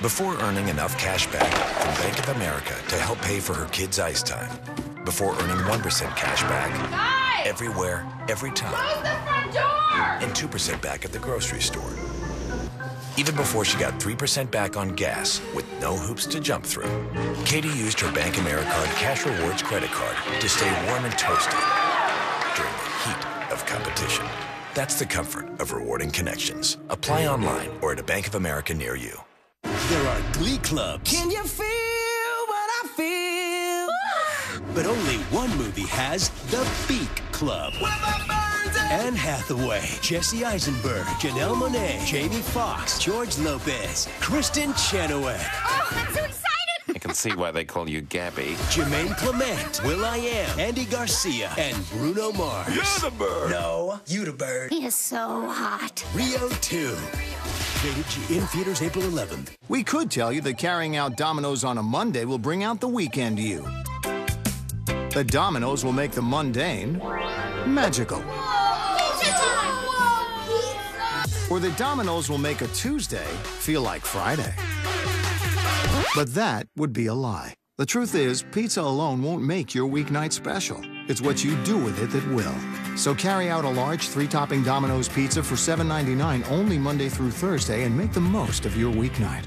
Before earning enough cash back from Bank of America to help pay for her kids' ice time. Before earning 1% cash back Guys! everywhere, every time. Close the front door! And 2% back at the grocery store. Even before she got 3% back on gas with no hoops to jump through. Katie used her BankAmericard Cash Rewards credit card to stay warm and toasty during the heat of competition. That's the comfort of rewarding connections. Apply online or at a Bank of America near you. There are glee clubs. Can you feel what I feel? But only one movie has the Beak Club. Anne Hathaway, Jesse Eisenberg, Janelle Monae, Jamie Foxx, George Lopez, Kristin Chenoweth, Oh, I'm so excited! I can see why they call you Gabby. Jemaine Clement, Will I Am, Andy Garcia, and Bruno Mars. the bird. No, you the bird. He is so hot. Rio 2. Rated G in theaters April 11th. We could tell you that carrying out Domino's on a Monday will bring out the weekend you. The Domino's will make the mundane magical. Or the Domino's will make a Tuesday feel like Friday. But that would be a lie. The truth is, pizza alone won't make your weeknight special. It's what you do with it that will. So carry out a large three-topping Domino's pizza for $7.99 only Monday through Thursday and make the most of your weeknight.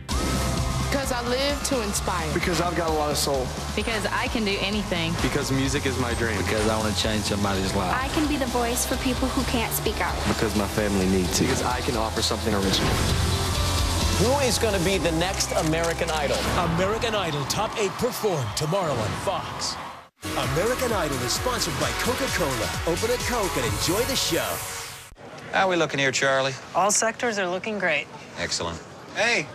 Because I live to inspire. Because I've got a lot of soul. Because I can do anything. Because music is my dream. Because I want to change somebody's life. I can be the voice for people who can't speak out. Because my family needs it. Because I can offer something original. Who is going to be the next American Idol? American Idol Top 8 perform tomorrow on Fox. American Idol is sponsored by Coca-Cola. Open a Coke and enjoy the show. How are we looking here, Charlie? All sectors are looking great. Excellent. Hey,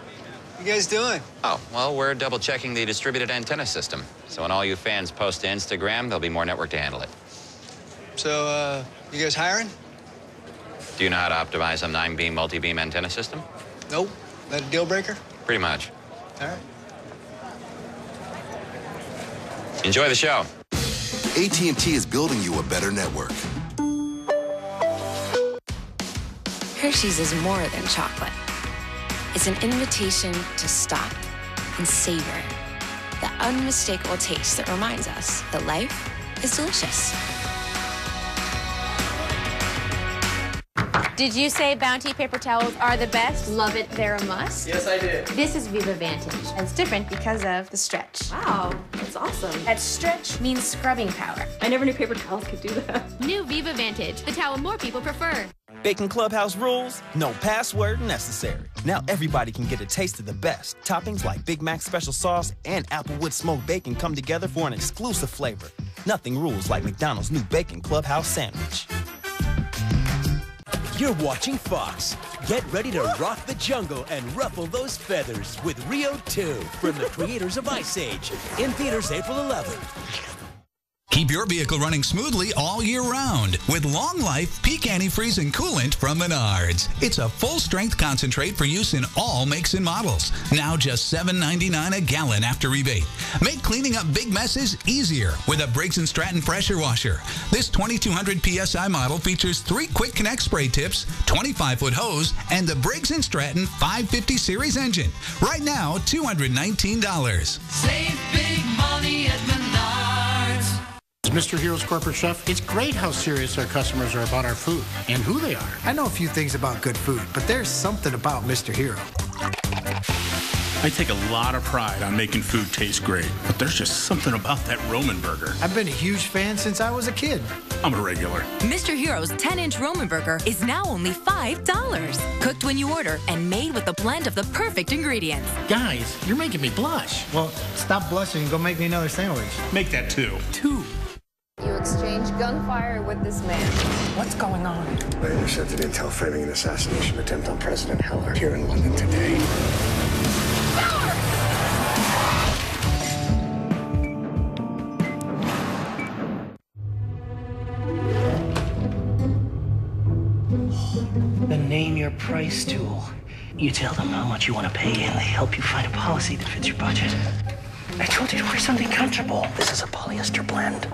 you guys doing? Oh, well, we're double checking the distributed antenna system. So when all you fans post to Instagram, there'll be more network to handle it. So, uh, you guys hiring? Do you know how to optimize a nine beam multi beam antenna system? Nope. That a deal breaker? Pretty much. All right. Enjoy the show. AT&T is building you a better network. Hershey's is more than chocolate. It's an invitation to stop and savor the unmistakable taste that reminds us that life is delicious. Did you say Bounty paper towels are the best? Love it, they're a must? Yes, I did. This is Viva Vantage, and it's different because of the stretch. Wow, that's awesome. That stretch means scrubbing power. I never knew paper towels could do that. New Viva Vantage, the towel more people prefer. Bacon Clubhouse rules, no password necessary. Now everybody can get a taste of the best. Toppings like Big Mac special sauce and Applewood smoked bacon come together for an exclusive flavor. Nothing rules like McDonald's new Bacon Clubhouse sandwich. You're watching Fox. Get ready to rock the jungle and ruffle those feathers with Rio 2 from the creators of Ice Age. In theaters April 11th. Keep your vehicle running smoothly all year round with long life peak antifreeze and coolant from Menards. It's a full strength concentrate for use in all makes and models. Now just $7.99 a gallon after rebate. Make cleaning up big messes easier with a Briggs & Stratton pressure washer. This 2200 PSI model features three quick connect spray tips, 25 foot hose, and the Briggs & Stratton 550 series engine. Right now, $219. Save big. As Mr. Hero's corporate chef, it's great how serious our customers are about our food and who they are. I know a few things about good food, but there's something about Mr. Hero. I take a lot of pride on making food taste great, but there's just something about that Romanburger. I've been a huge fan since I was a kid. I'm a regular. Mr. Hero's 10 inch Romanburger is now only $5. Cooked when you order and made with a blend of the perfect ingredients. Guys, you're making me blush. Well, stop blushing and go make me another sandwich. Make that two. Two. You exchanged gunfire with this man. What's going on? I intercepted intel framing an assassination attempt on President Heller here in London today. The name your price tool. You tell them how much you want to pay, and they help you find a policy that fits your budget. I told you to wear something comfortable. This is a polyester blend.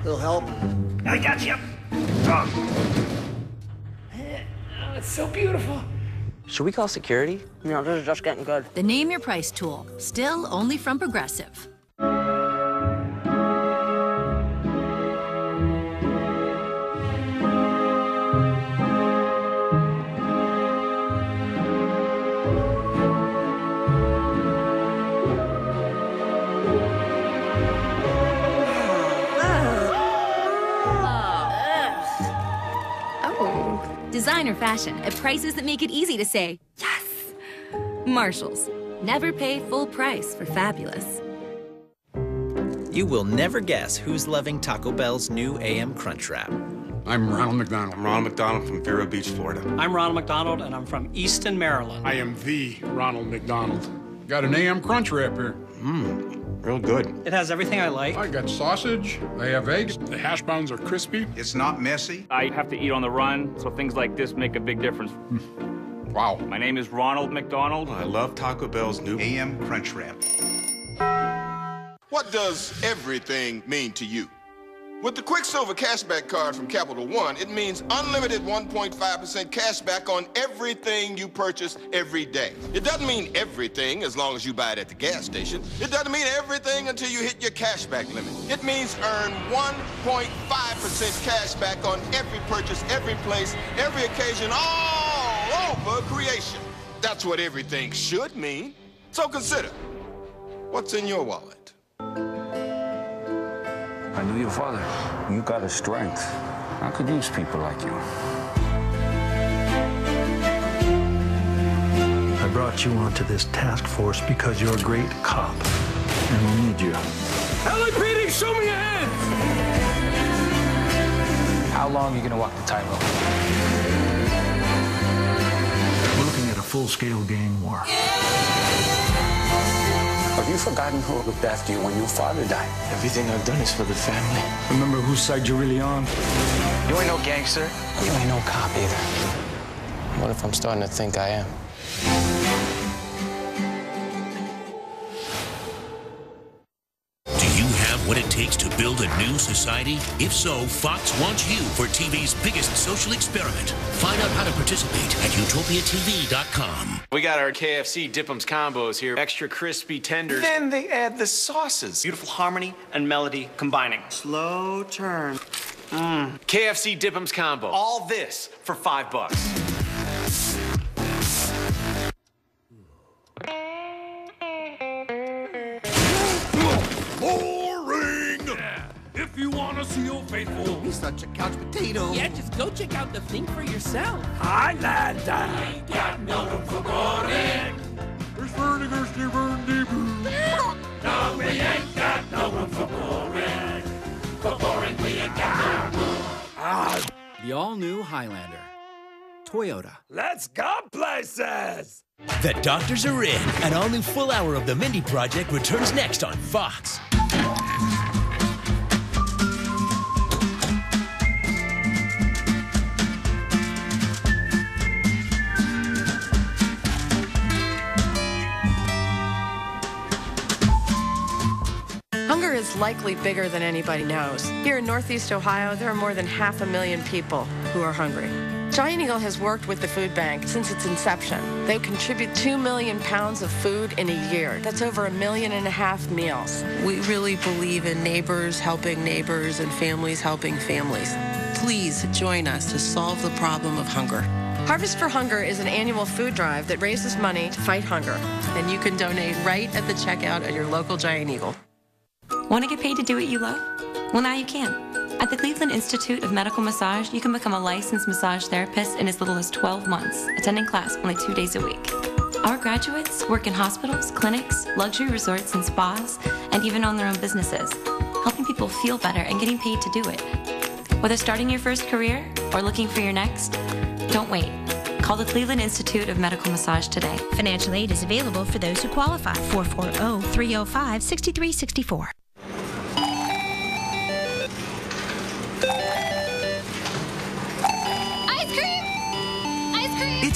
It'll help. I got you. Oh, it's so beautiful. Should we call security? No, this is just getting good. The Name Your Price tool, still only from Progressive. Designer fashion at prices that make it easy to say, yes! Marshalls. Never pay full price for fabulous. You will never guess who's loving Taco Bell's new AM Crunchwrap. I'm Ronald McDonald. I'm Ronald McDonald from Vero Beach, Florida. I'm Ronald McDonald, and I'm from Easton, Maryland. I am the Ronald McDonald. Got an AM Crunchwrap here. Mmm, real good. It has everything I like. I got sausage. I have eggs. The hash browns are crispy. It's not messy. I have to eat on the run, so things like this make a big difference. Wow. My name is Ronald McDonald. I love Taco Bell's new AM Crunchwrap. What does everything mean to you? With the Quicksilver Cashback Card from Capital One, it means unlimited 1.5% cashback on everything you purchase every day. It doesn't mean everything as long as you buy it at the gas station. It doesn't mean everything until you hit your cashback limit. It means earn 1.5% cashback on every purchase, every place, every occasion, all over creation. That's what everything should mean. So consider, what's in your wallet? I knew your father. You got a strength. I could use people like you. I brought you onto this task force because you're a great cop, and we need you. LAPD, show me your hands! How long are you gonna walk the tightrope? We're looking at a full-scale gang war. Have you forgotten who looked after you when your father died? Everything I've done is for the family. Remember whose side you're really on? You ain't no gangster. You ain't no cop either. What if I'm starting to think I am? What it takes to build a new society? If so, Fox wants you for TV's biggest social experiment. Find out how to participate at utopiatv.com. We got our KFC Dip'ems combos here. Extra crispy tenders. Then they add the sauces. Beautiful harmony and melody combining. Slow turn. Mmm. KFC Dip'ems combo. All this for five bucks. Go check out the thing for yourself. Highlander! Ain't got no room for boring. It's Vertigo, Steven, Deepu. No, we ain't got no room for boring. For boring, we ain't got no room. Ah, the all-new Highlander. Toyota. Let's go places! The Doctors Are In. An all new full hour of The Mindy Project returns next on Fox. Likely bigger than anybody knows. Here in Northeast Ohio, there are more than half a million people who are hungry. Giant Eagle has worked with the food bank since its inception. They contribute 2 million pounds of food in a year. That's over a million and a half meals. We really believe in neighbors helping neighbors and families helping families. Please join us to solve the problem of hunger. Harvest for Hunger is an annual food drive that raises money to fight hunger. And you can donate right at the checkout at your local Giant Eagle. Want to get paid to do what you love? Well, now you can. At the Cleveland Institute of Medical Massage, you can become a licensed massage therapist in as little as 12 months, attending class only two days a week. Our graduates work in hospitals, clinics, luxury resorts, and spas, and even own their own businesses, helping people feel better and getting paid to do it. Whether starting your first career or looking for your next, don't wait. Call the Cleveland Institute of Medical Massage today. Financial aid is available for those who qualify. 440 305 6364.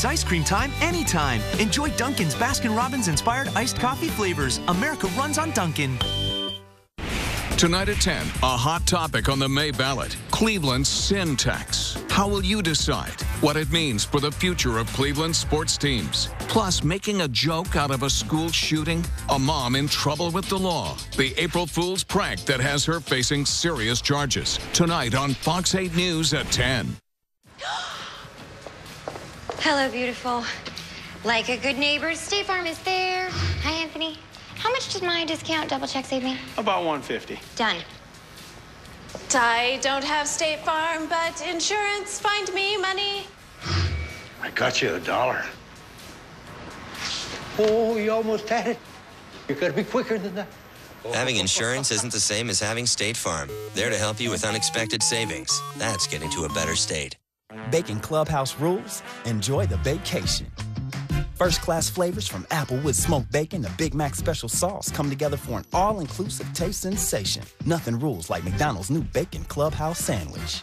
It's ice cream time anytime. Enjoy Dunkin's Baskin Robbins inspired iced coffee flavors. America runs on Dunkin'. Tonight at 10, a hot topic on the May ballot Cleveland's sin tax. How will you decide what it means for the future of Cleveland sports teams? Plus, making a joke out of a school shooting, a mom in trouble with the law, the April Fool's prank that has her facing serious charges. Tonight on Fox 8 News at 10. Hello, beautiful. Like a good neighbor, State Farm is there. Hi, Anthony. How much does my discount double check save me? About 150. Done. I don't have State Farm, but insurance, find me money. I got you a dollar. Oh, you almost had it. You gotta be quicker than that. Having insurance isn't the same as having State Farm. There to help you with unexpected savings. That's getting to a better state. Bacon Clubhouse rules. Enjoy the vacation. First class flavors from Applewood smoked bacon to Big Mac special sauce come together for an all inclusive taste sensation. Nothing rules like McDonald's new Bacon Clubhouse sandwich.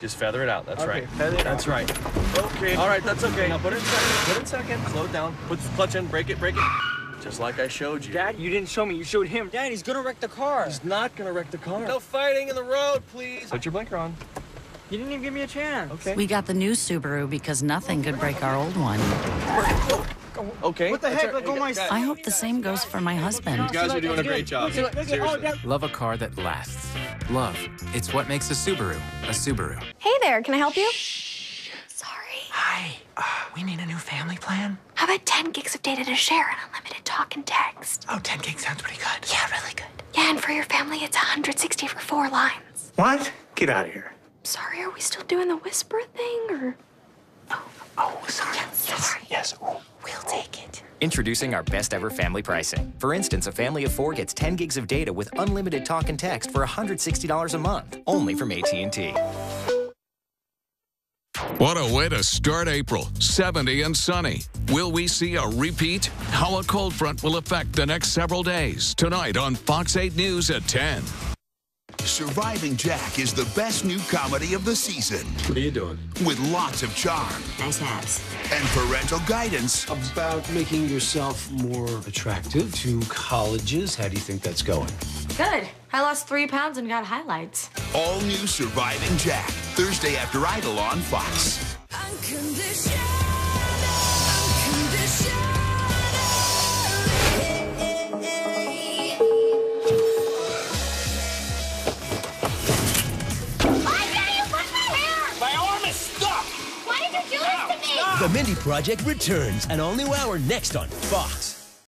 Just feather it out. That's Okay, right. feather it That's out. right. Okay. All right, that's okay. Now put it in second. Put it in second. Slow it down. Put the clutch in. Break it. Break it. Just like I showed you. Dad, you didn't show me. You showed him. Dad, he's gonna wreck the car. He's not gonna wreck the car. No fighting in the road, please. Put your blinker on. You didn't even give me a chance. Okay. We got the new Subaru because nothing could break our old one. Okay. What the heck? right. Let go my. I hope the same goes for my husband. You guys are doing a great job. Look at- look at- Seriously. Love a car that lasts. Love. It's what makes a Subaru a Subaru. Hey there, can I help you? Sorry. Hi. Uh, we need a new family plan. How about 10 gigs of data to share and unlimited talk and text? Oh, 10 gigs sounds pretty good. Yeah, really good. Yeah, and for your family, it's 160 for four lines. What? Get out of here. Sorry, are we still doing the whisper thing, or? Oh, oh sorry. Yes, Yes. We'll take it. Introducing our best ever family pricing. For instance, a family of four gets 10 gigs of data with unlimited talk and text for $160 a month, only from AT&T. What a way to start April. 70 and sunny. Will we see a repeat? How a cold front will affect the next several days. Tonight on Fox 8 News at 10. Surviving Jack is the best new comedy of the season. What are you doing? With lots of charm Nice abs. and parental guidance. About making yourself more attractive to colleges. How do you think that's going? Good. I lost three pounds and got highlights. All new Surviving Jack. Thursday after Idol on Fox. The Mindy Project returns, an all new hour next on Fox.